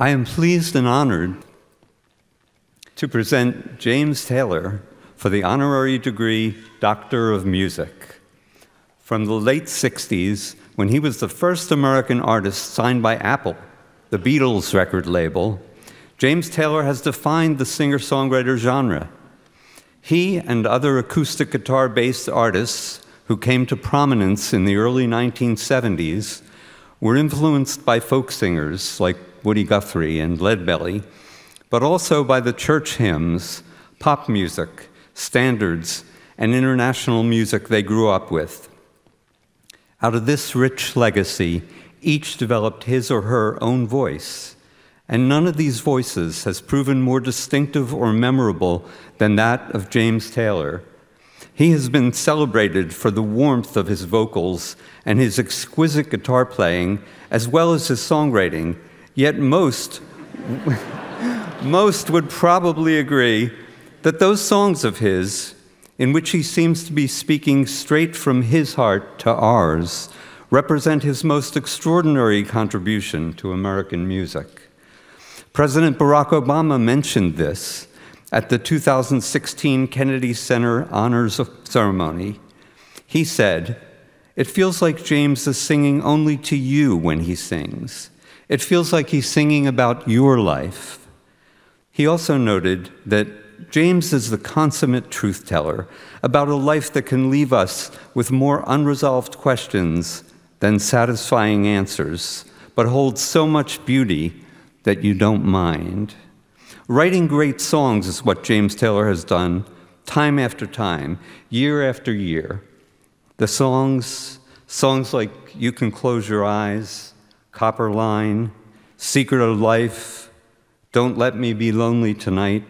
I am pleased and honored to present James Taylor for the honorary degree Doctor of Music. From the late 60s, when he was the first American artist signed by Apple, the Beatles record label, James Taylor has defined the singer songwriter genre. He and other acoustic guitar based artists who came to prominence in the early 1970s were influenced by folk singers like Woody Guthrie and Leadbelly, but also by the church hymns, pop music, standards, and international music they grew up with. Out of this rich legacy, each developed his or her own voice, and none of these voices has proven more distinctive or memorable than that of James Taylor. He has been celebrated for the warmth of his vocals and his exquisite guitar playing, as well as his songwriting, Yet most, most would probably agree that those songs of his, in which he seems to be speaking straight from his heart to ours, represent his most extraordinary contribution to American music. President Barack Obama mentioned this at the 2016 Kennedy Center Honors Ceremony. He said, It feels like James is singing only to you when he sings. It feels like he's singing about your life. He also noted that James is the consummate truth teller about a life that can leave us with more unresolved questions than satisfying answers, but holds so much beauty that you don't mind. Writing great songs is what James Taylor has done time after time, year after year. The songs, songs like You Can Close Your Eyes, Copper Line, Secret of Life, Don't Let Me Be Lonely Tonight,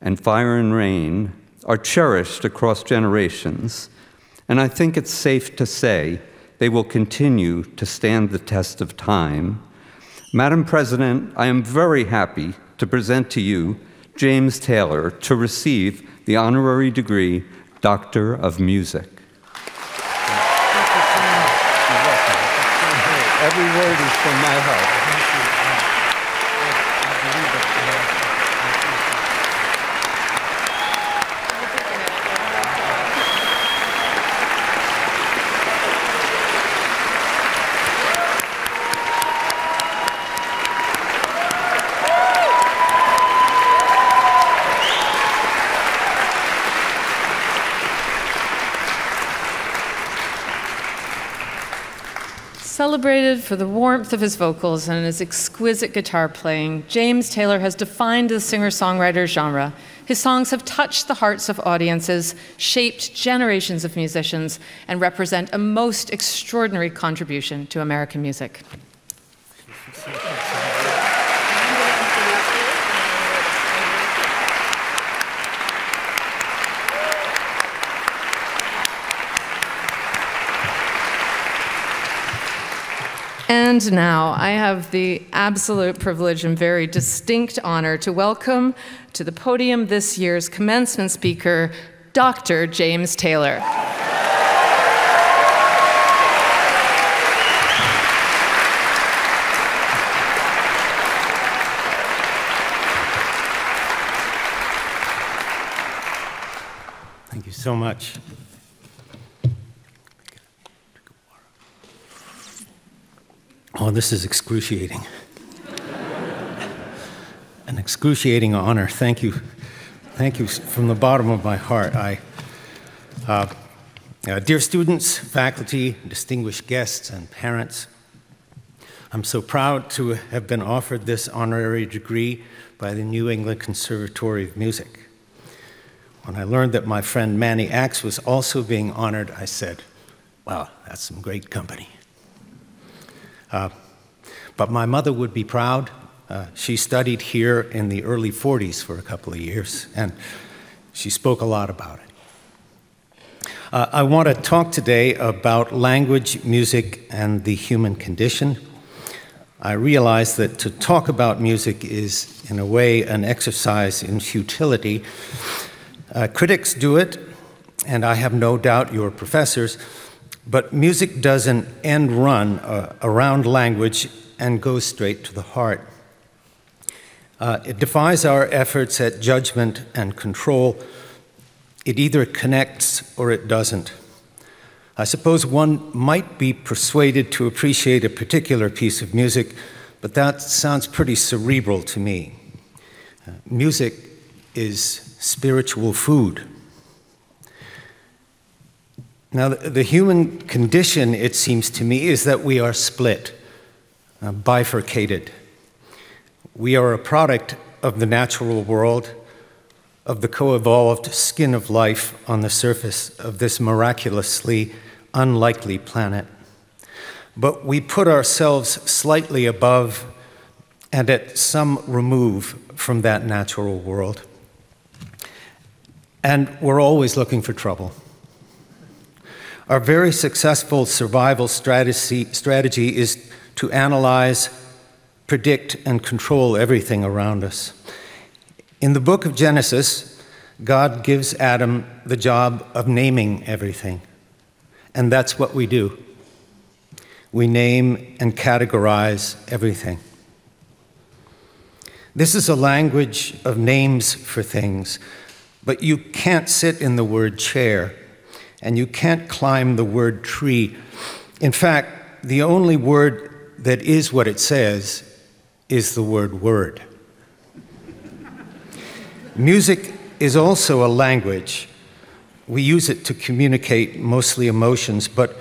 and Fire and Rain are cherished across generations, and I think it's safe to say they will continue to stand the test of time. Madam President, I am very happy to present to you James Taylor to receive the honorary degree Doctor of Music. Every word is from my heart. Celebrated for the warmth of his vocals and his exquisite guitar playing, James Taylor has defined the singer songwriter genre. His songs have touched the hearts of audiences, shaped generations of musicians, and represent a most extraordinary contribution to American music. And now I have the absolute privilege and very distinct honor to welcome to the podium this year's commencement speaker, Dr. James Taylor. Thank you so much. Oh, this is excruciating. An excruciating honor. Thank you. Thank you from the bottom of my heart. I, uh, uh, dear students, faculty, distinguished guests, and parents, I'm so proud to have been offered this honorary degree by the New England Conservatory of Music. When I learned that my friend Manny Axe was also being honored, I said, wow, that's some great company. Uh, but my mother would be proud. Uh, she studied here in the early 40s for a couple of years, and she spoke a lot about it. Uh, I want to talk today about language, music, and the human condition. I realize that to talk about music is, in a way, an exercise in futility. Uh, critics do it, and I have no doubt your professors but music does an end run uh, around language and goes straight to the heart. Uh, it defies our efforts at judgment and control. It either connects or it doesn't. I suppose one might be persuaded to appreciate a particular piece of music, but that sounds pretty cerebral to me. Uh, music is spiritual food. Now, the human condition, it seems to me, is that we are split, uh, bifurcated. We are a product of the natural world, of the co evolved skin of life on the surface of this miraculously unlikely planet. But we put ourselves slightly above and at some remove from that natural world. And we're always looking for trouble. Our very successful survival strategy, strategy is to analyze, predict, and control everything around us. In the book of Genesis, God gives Adam the job of naming everything. And that's what we do. We name and categorize everything. This is a language of names for things, but you can't sit in the word chair and you can't climb the word tree. In fact, the only word that is what it says is the word word. Music is also a language. We use it to communicate mostly emotions, but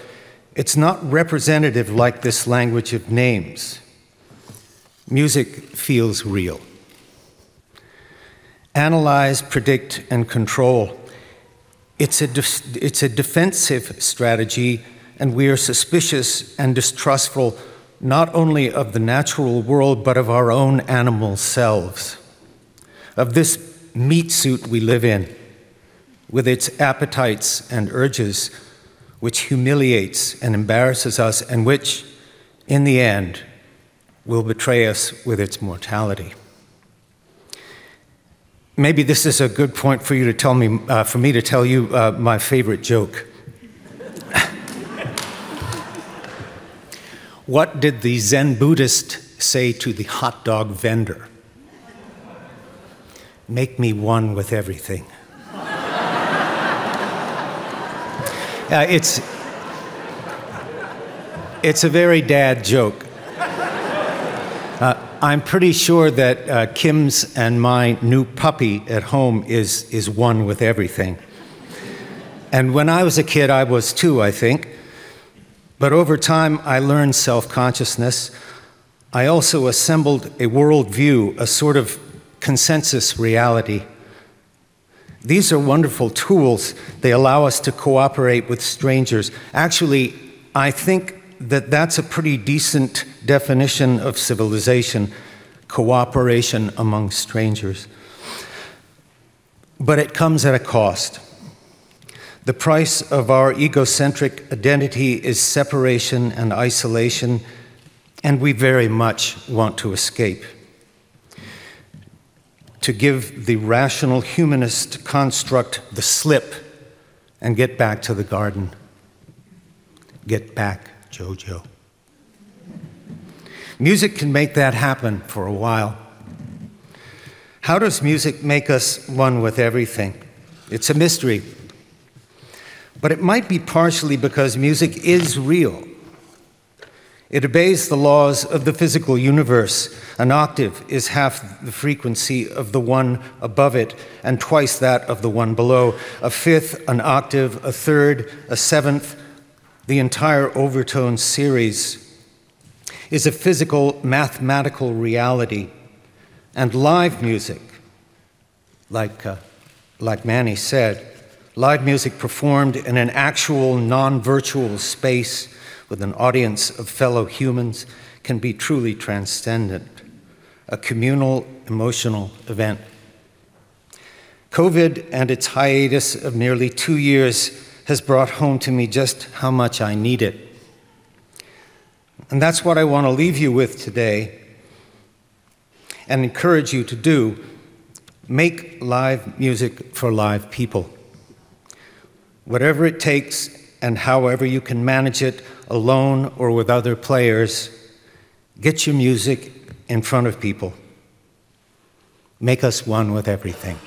it's not representative like this language of names. Music feels real. Analyze, predict, and control it's a, it's a defensive strategy, and we are suspicious and distrustful not only of the natural world, but of our own animal selves, of this meat suit we live in, with its appetites and urges, which humiliates and embarrasses us, and which, in the end, will betray us with its mortality. Maybe this is a good point for you to tell me, uh, for me to tell you uh, my favorite joke. what did the Zen Buddhist say to the hot dog vendor? Make me one with everything. uh, it's, it's a very dad joke. I'm pretty sure that uh, Kim's and my new puppy at home is, is one with everything. And when I was a kid, I was too, I think. But over time, I learned self consciousness. I also assembled a worldview, a sort of consensus reality. These are wonderful tools. They allow us to cooperate with strangers. Actually, I think that that's a pretty decent definition of civilization cooperation among strangers. But it comes at a cost. The price of our egocentric identity is separation and isolation, and we very much want to escape. To give the rational humanist construct the slip and get back to the garden. Get back JoJo. Music can make that happen for a while. How does music make us one with everything? It's a mystery. But it might be partially because music is real. It obeys the laws of the physical universe. An octave is half the frequency of the one above it and twice that of the one below. A fifth, an octave, a third, a seventh, the entire overtone series is a physical, mathematical reality. And live music, like, uh, like Manny said, live music performed in an actual non virtual space with an audience of fellow humans can be truly transcendent, a communal, emotional event. COVID and its hiatus of nearly two years has brought home to me just how much I need it. And that's what I want to leave you with today and encourage you to do. Make live music for live people. Whatever it takes and however you can manage it alone or with other players, get your music in front of people. Make us one with everything.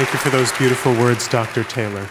Thank you for those beautiful words, Dr. Taylor.